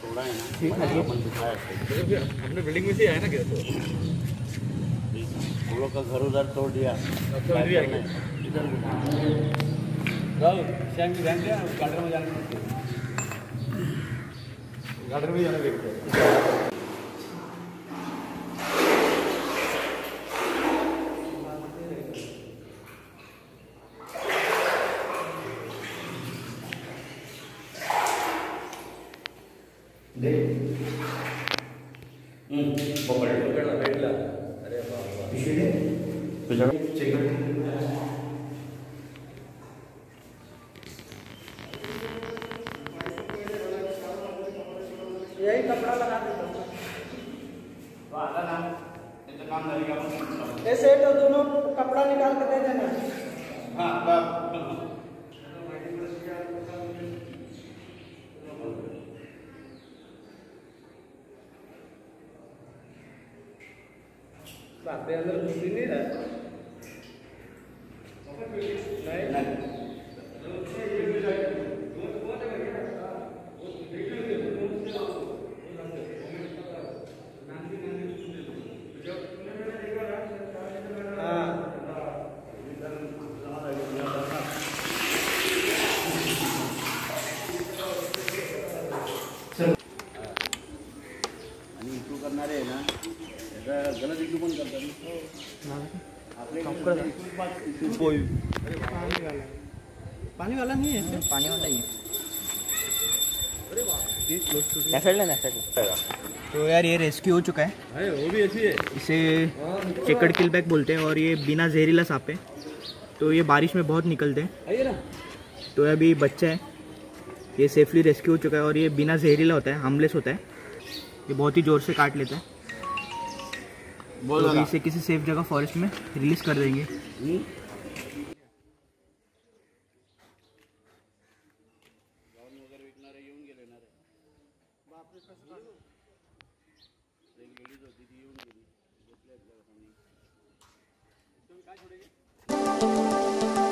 आएँगे कम होंगे अरे वो उधर थोड़ा है ना अपन बिठाया है। अपने बिल्डिंग में से आया ना हम लोग का घर उधर तोड़ दिया तो इधर ही आएँगे। इधर बिठा राहुल श्याम की ध्यान दिया गार्डन में जाने गार्डन में जाने देखते हैं यही कपड़ा लगा देता ये सेट और दोनों कपड़ा निकाल के दे देना। अंदर घुस ही नहीं रहा नहीं गलत पानी वाला वाला ही तो यार ये रेस्क्यू हो चुका है। वो भी ऐसी है इसे चेकड़ किल बैक बोलते हैं और ये बिना जहरीला सांप। है तो ये बारिश में बहुत निकलते हैं तो अभी बच्चा है ये सेफली रेस्क्यू हो चुका है और ये बिना जहरीला होता है। हमलेस होता है। ये बहुत ही ज़ोर से काट लेता है। तो इसे किसी सेफ़ जगह फॉरेस्ट में रिलीज़ कर देंगे हम्म? काय छोडे